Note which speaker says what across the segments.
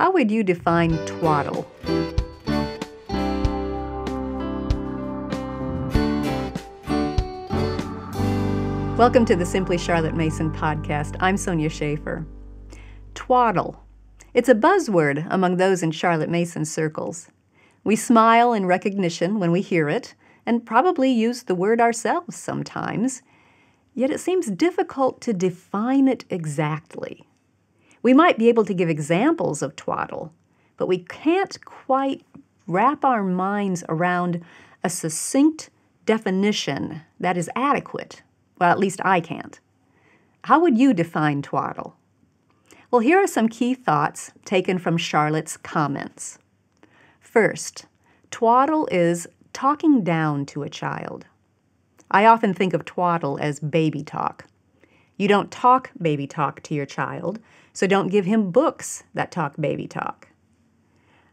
Speaker 1: How would you define twaddle? Welcome to the Simply Charlotte Mason podcast. I'm Sonya Shafer. Twaddle. It's a buzzword among those in Charlotte Mason circles. We smile in recognition when we hear it, and probably use the word ourselves sometimes. Yet it seems difficult to define it exactly. We might be able to give examples of twaddle, but we can't quite wrap our minds around a succinct definition that is adequate well, at least I can't. How would you define twaddle? Well, here are some key thoughts taken from Charlotte's comments. First, twaddle is talking down to a child. I often think of twaddle as baby talk. You don't talk baby talk to your child, so don't give him books that talk baby talk.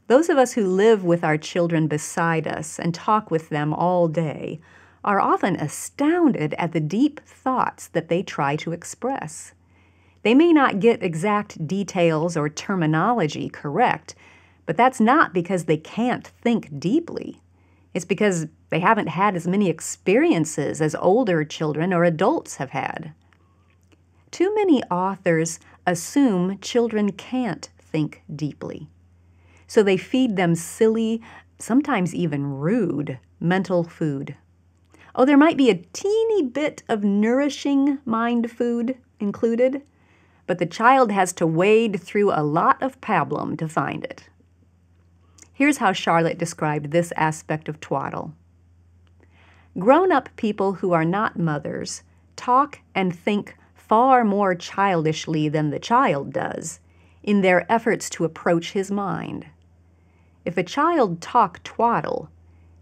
Speaker 1: Those of us who live with our children beside us and talk with them all day are often astounded at the deep thoughts that they try to express. They may not get exact details or terminology correct, but that's not because they can't think deeply. It's because they haven't had as many experiences as older children or adults have had. Too many authors assume children can't think deeply. So they feed them silly, sometimes even rude, mental food. Oh, there might be a teeny bit of nourishing mind food included, but the child has to wade through a lot of pablum to find it. Here's how Charlotte described this aspect of twaddle. Grown up people who are not mothers talk and think far more childishly than the child does in their efforts to approach his mind. If a child talk twaddle,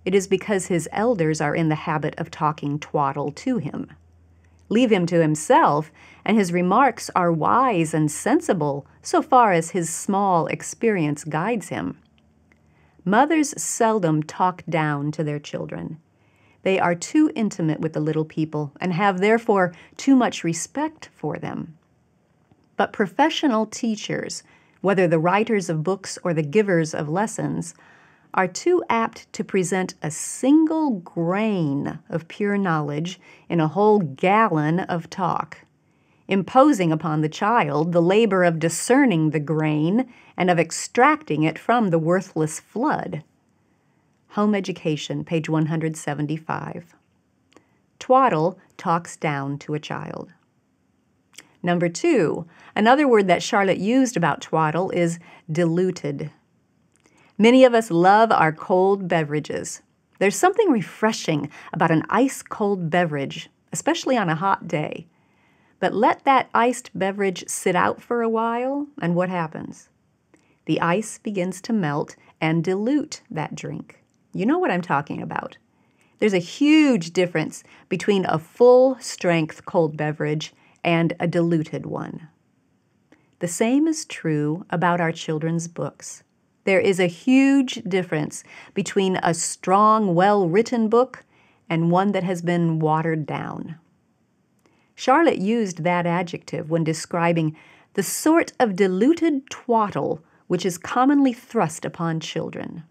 Speaker 1: it is because his elders are in the habit of talking twaddle to him. Leave him to himself, and his remarks are wise and sensible so far as his small experience guides him. Mothers seldom talk down to their children. They are too intimate with the little people and have therefore too much respect for them. But professional teachers, whether the writers of books or the givers of lessons, are too apt to present a single grain of pure knowledge in a whole gallon of talk, imposing upon the child the labor of discerning the grain and of extracting it from the worthless flood. Home Education, page 175. Twaddle talks down to a child. Number two, another word that Charlotte used about twaddle is diluted. Many of us love our cold beverages. There's something refreshing about an ice cold beverage, especially on a hot day. But let that iced beverage sit out for a while, and what happens? The ice begins to melt and dilute that drink. You know what I'm talking about. There's a huge difference between a full strength cold beverage and a diluted one. The same is true about our children's books. There is a huge difference between a strong, well written book and one that has been watered down. Charlotte used that adjective when describing the sort of diluted twaddle which is commonly thrust upon children.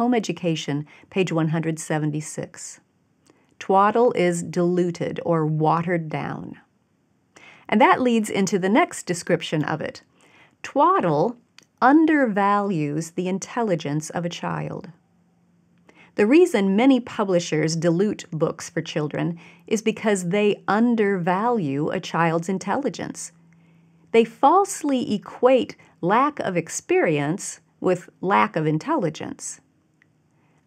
Speaker 1: Home Education, page 176. Twaddle is diluted or watered down. And that leads into the next description of it. Twaddle undervalues the intelligence of a child. The reason many publishers dilute books for children is because they undervalue a child's intelligence. They falsely equate lack of experience with lack of intelligence.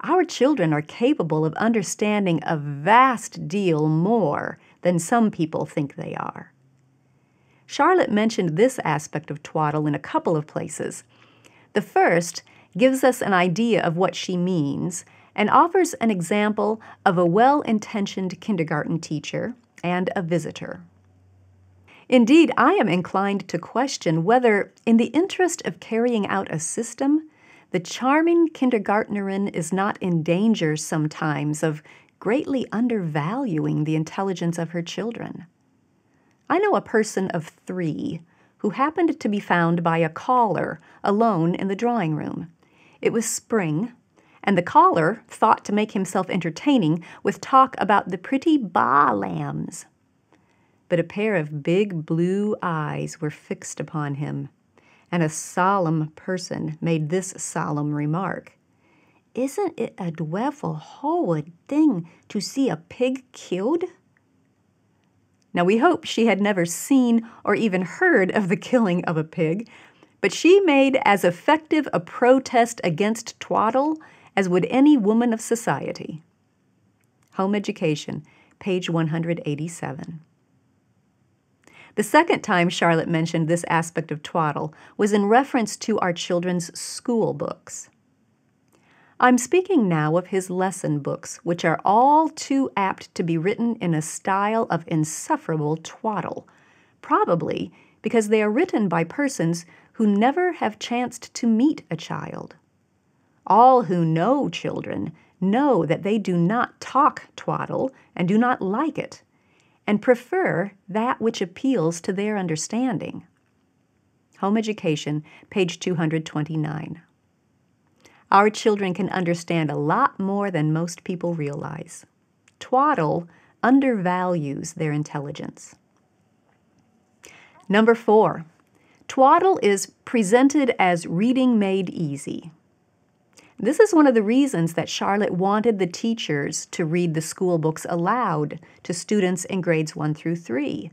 Speaker 1: Our children are capable of understanding a vast deal more than some people think they are. Charlotte mentioned this aspect of twaddle in a couple of places. The first gives us an idea of what she means and offers an example of a well intentioned kindergarten teacher and a visitor. Indeed, I am inclined to question whether, in the interest of carrying out a system, the charming kindergartnerin is not in danger sometimes of greatly undervaluing the intelligence of her children. I know a person of three who happened to be found by a caller alone in the drawing room. It was spring, and the caller thought to make himself entertaining with talk about the pretty baa lambs. But a pair of big blue eyes were fixed upon him, and a solemn person made this solemn remark. Isn't it a dreadful horrid thing to see a pig killed? Now, we hope she had never seen or even heard of the killing of a pig, but she made as effective a protest against twaddle as would any woman of society. Home Education, page 187. The second time Charlotte mentioned this aspect of twaddle was in reference to our children's school books. I'm speaking now of his lesson books, which are all too apt to be written in a style of insufferable twaddle, probably because they are written by persons who never have chanced to meet a child. All who know children know that they do not talk twaddle and do not like it, and prefer that which appeals to their understanding. Home Education, page 229. Our children can understand a lot more than most people realize. Twaddle undervalues their intelligence. Number four, twaddle is presented as reading made easy. This is one of the reasons that Charlotte wanted the teachers to read the school books aloud to students in grades 1 through 3.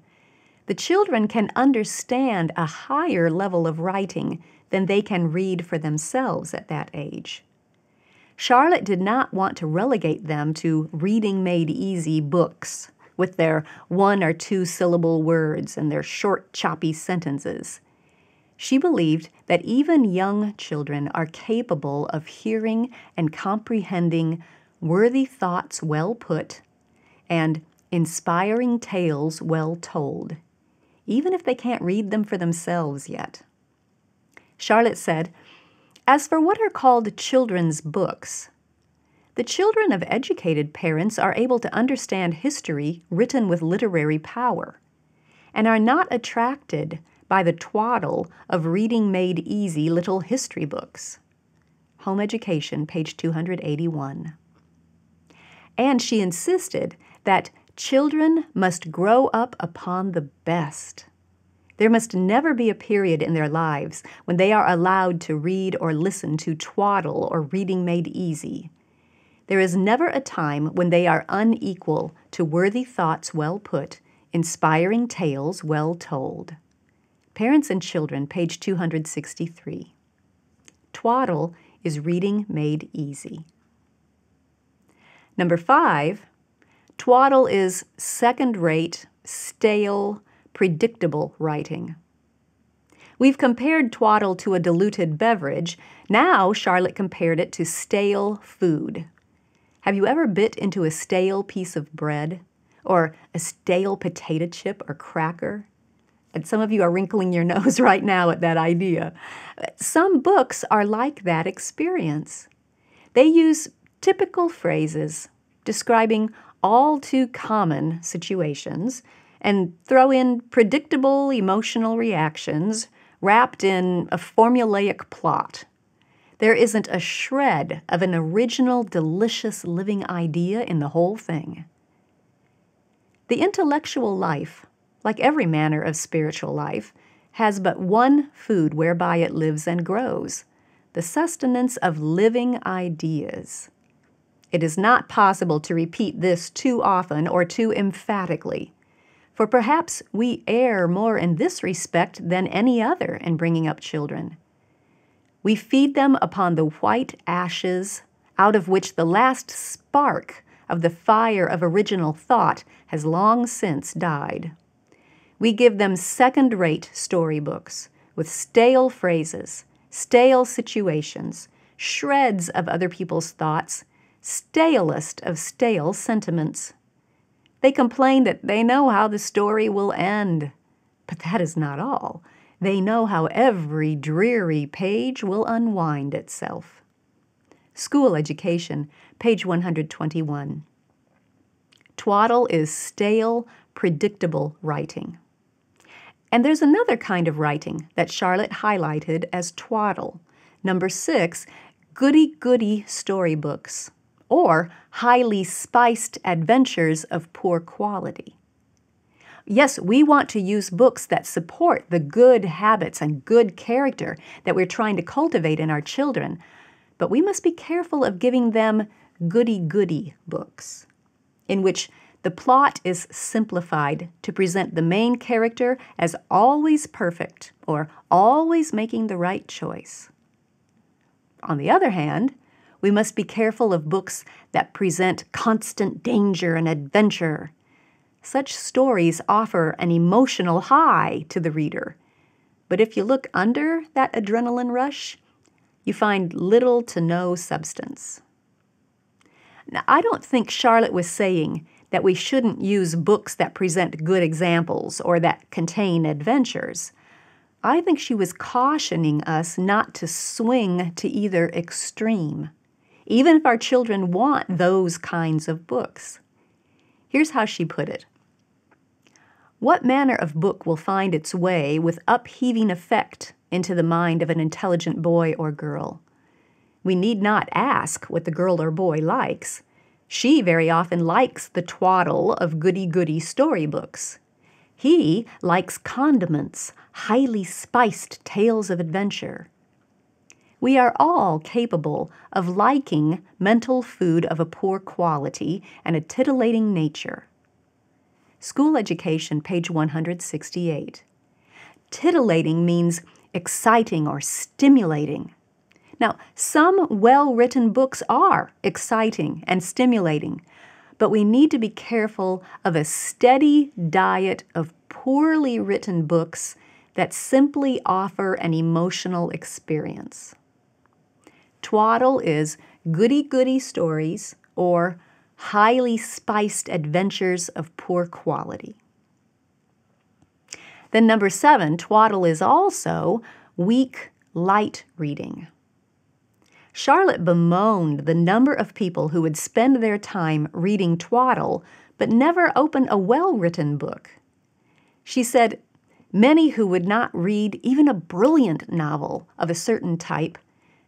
Speaker 1: The children can understand a higher level of writing than they can read for themselves at that age. Charlotte did not want to relegate them to reading made easy books with their one or two syllable words and their short, choppy sentences. She believed that even young children are capable of hearing and comprehending worthy thoughts well put and inspiring tales well told, even if they can't read them for themselves yet. Charlotte said, As for what are called children's books, the children of educated parents are able to understand history written with literary power and are not attracted by the twaddle of reading made easy little history books. Home Education, page 281. And she insisted that children must grow up upon the best. There must never be a period in their lives when they are allowed to read or listen to twaddle or reading made easy. There is never a time when they are unequal to worthy thoughts well put, inspiring tales well told. Parents and Children, page 263. Twaddle is reading made easy. Number five, twaddle is second rate, stale, predictable writing. We've compared twaddle to a diluted beverage. Now Charlotte compared it to stale food. Have you ever bit into a stale piece of bread? Or a stale potato chip or cracker? And some of you are wrinkling your nose right now at that idea. Some books are like that experience. They use typical phrases describing all too common situations and throw in predictable emotional reactions wrapped in a formulaic plot. There isn't a shred of an original, delicious living idea in the whole thing. The intellectual life, like every manner of spiritual life, has but one food whereby it lives and grows the sustenance of living ideas. It is not possible to repeat this too often or too emphatically for perhaps we err more in this respect than any other in bringing up children. We feed them upon the white ashes out of which the last spark of the fire of original thought has long since died. We give them second rate storybooks with stale phrases, stale situations, shreds of other people's thoughts, stalest of stale sentiments. They complain that they know how the story will end. But that is not all. They know how every dreary page will unwind itself. School Education, page 121. Twaddle is stale, predictable writing. And there's another kind of writing that Charlotte highlighted as twaddle. Number six, goody goody storybooks, or highly spiced adventures of poor quality. Yes, we want to use books that support the good habits and good character that we're trying to cultivate in our children, but we must be careful of giving them goody goody books, in which the plot is simplified to present the main character as always perfect or always making the right choice. On the other hand, we must be careful of books that present constant danger and adventure. Such stories offer an emotional high to the reader. But if you look under that adrenaline rush, you find little to no substance. Now, I don't think Charlotte was saying that we shouldn't use books that present good examples or that contain adventures. I think she was cautioning us not to swing to either extreme, even if our children want those kinds of books. Here's how she put it What manner of book will find its way with upheaving effect into the mind of an intelligent boy or girl? We need not ask what the girl or boy likes. She very often likes the twaddle of goody goody storybooks. He likes condiments, highly spiced tales of adventure. We are all capable of liking mental food of a poor quality and a titillating nature. School Education, page 168. Titillating means exciting or stimulating. Now, some well written books are exciting and stimulating, but we need to be careful of a steady diet of poorly written books that simply offer an emotional experience. Twaddle is goody goody stories or highly spiced adventures of poor quality. Then, number seven, twaddle is also weak, light reading. Charlotte bemoaned the number of people who would spend their time reading twaddle but never open a well written book. She said, Many who would not read even a brilliant novel of a certain type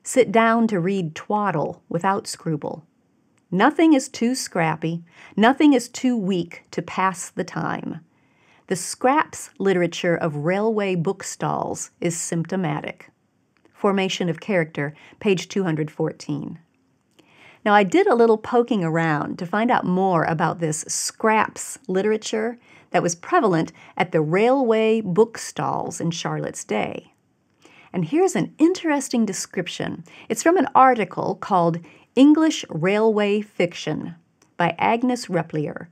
Speaker 1: sit down to read twaddle without scruple. Nothing is too scrappy, nothing is too weak to pass the time. The scraps literature of railway bookstalls is symptomatic. Formation of Character, page 214. Now, I did a little poking around to find out more about this scraps literature that was prevalent at the railway bookstalls in Charlotte's day. And here's an interesting description. It's from an article called English Railway Fiction by Agnes Repplier.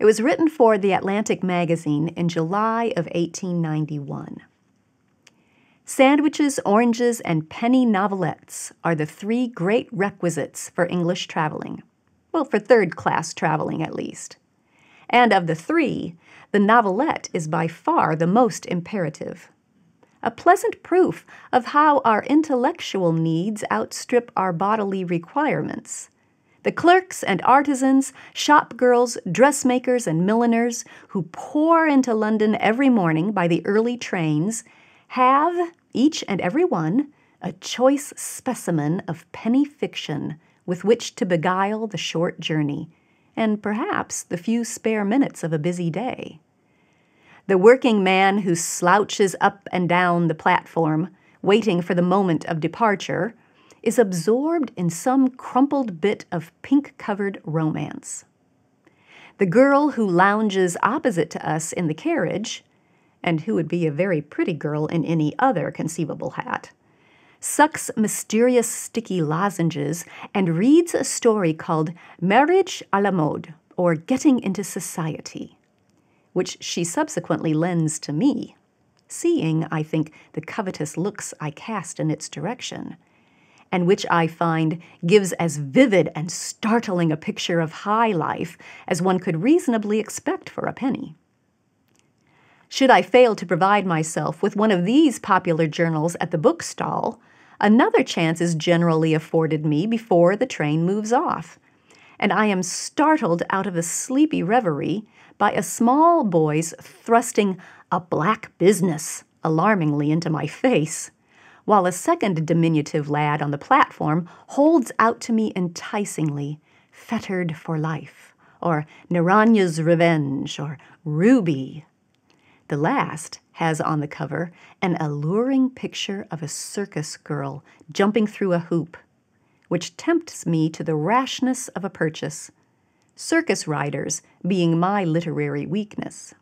Speaker 1: It was written for The Atlantic magazine in July of 1891. Sandwiches, oranges, and penny novelettes are the three great requisites for English traveling. Well, for third class traveling at least. And of the three, the novelette is by far the most imperative. A pleasant proof of how our intellectual needs outstrip our bodily requirements. The clerks and artisans, shop girls, dressmakers, and milliners who pour into London every morning by the early trains have, each and every one, a choice specimen of penny fiction with which to beguile the short journey, and perhaps the few spare minutes of a busy day. The working man who slouches up and down the platform, waiting for the moment of departure, is absorbed in some crumpled bit of pink covered romance. The girl who lounges opposite to us in the carriage and who would be a very pretty girl in any other conceivable hat, sucks mysterious sticky lozenges and reads a story called Marriage à la Mode, or Getting into Society, which she subsequently lends to me, seeing, I think, the covetous looks I cast in its direction, and which I find gives as vivid and startling a picture of high life as one could reasonably expect for a penny. Should I fail to provide myself with one of these popular journals at the bookstall, another chance is generally afforded me before the train moves off, and I am startled out of a sleepy reverie by a small boy's thrusting a black business, alarmingly into my face, while a second diminutive lad on the platform holds out to me enticingly, fettered for life, or Naranya's revenge, or Ruby. The last has on the cover an alluring picture of a circus girl jumping through a hoop, which tempts me to the rashness of a purchase, circus riders being my literary weakness.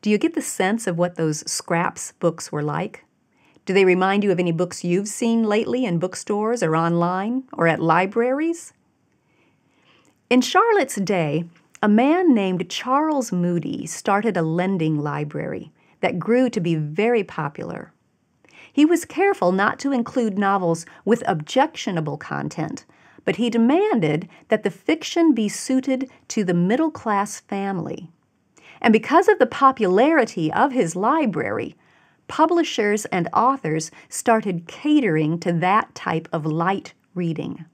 Speaker 1: Do you get the sense of what those scraps books were like? Do they remind you of any books you've seen lately in bookstores or online or at libraries? In Charlotte's day, a man named Charles Mudie started a lending library that grew to be very popular. He was careful not to include novels with objectionable content, but he demanded that the fiction be suited to the middle class family. And because of the popularity of his library, publishers and authors started catering to that type of light reading.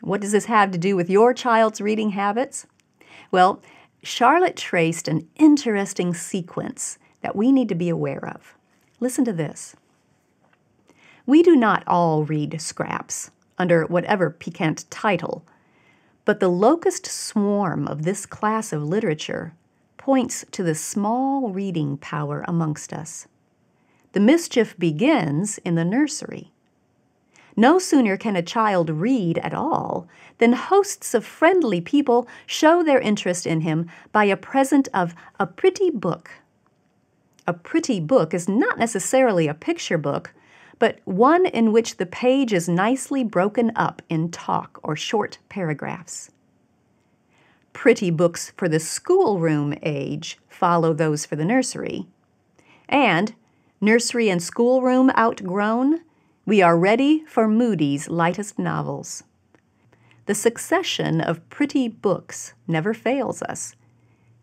Speaker 1: What does this have to do with your child's reading habits? Well, Charlotte traced an interesting sequence that we need to be aware of. Listen to this. We do not all read scraps under whatever piquant title, but the locust swarm of this class of literature points to the small reading power amongst us. The mischief begins in the nursery. No sooner can a child read at all than hosts of friendly people show their interest in him by a present of a pretty book. A pretty book is not necessarily a picture book, but one in which the page is nicely broken up in talk or short paragraphs pretty books for the schoolroom age follow those for the nursery. And, nursery and schoolroom outgrown, we are ready for Mudie's lightest novels. The succession of pretty books never fails us.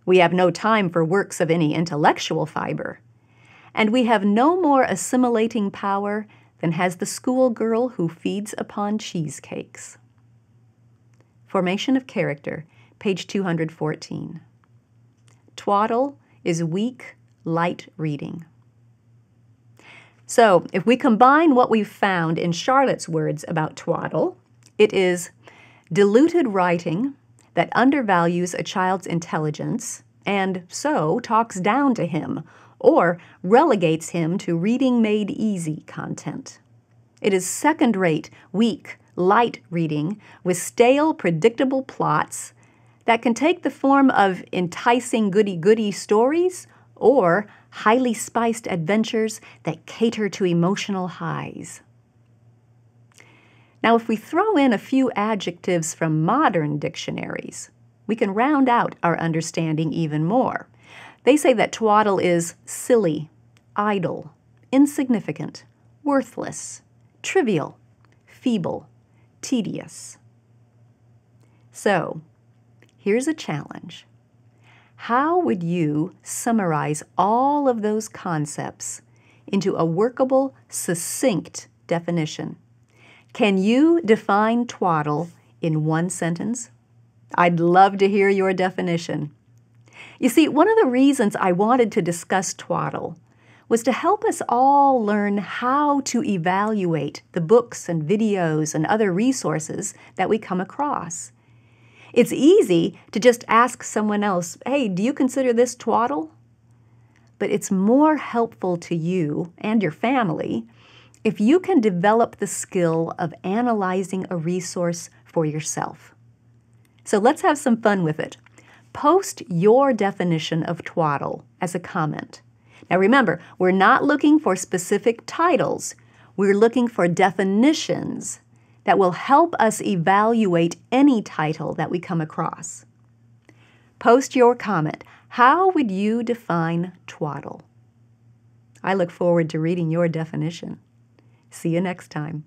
Speaker 1: We have no time for works of any intellectual fiber. And we have no more assimilating power than has the schoolgirl who feeds upon cheesecakes. Formation of character page 214. Twaddle is weak, light reading. So, if we combine what we've found in Charlotte's words about twaddle, it is diluted writing that undervalues a child's intelligence and so talks down to him or relegates him to reading made easy content. It is second rate, weak, light reading with stale, predictable plots that can take the form of enticing goody goody stories or highly spiced adventures that cater to emotional highs. Now, if we throw in a few adjectives from modern dictionaries, we can round out our understanding even more. They say that twaddle is silly, idle, insignificant, worthless, trivial, feeble, tedious. So, Here's a challenge. How would you summarize all of those concepts into a workable, succinct definition? Can you define twaddle in one sentence? I'd love to hear your definition. You see, one of the reasons I wanted to discuss twaddle was to help us all learn how to evaluate the books and videos and other resources that we come across. It's easy to just ask someone else, hey, do you consider this twaddle? But it's more helpful to you and your family if you can develop the skill of analyzing a resource for yourself. So let's have some fun with it. Post your definition of twaddle as a comment. Now remember, we're not looking for specific titles. We're looking for definitions that will help us evaluate any title that we come across. Post your comment. How would you define twaddle? I look forward to reading your definition. See you next time.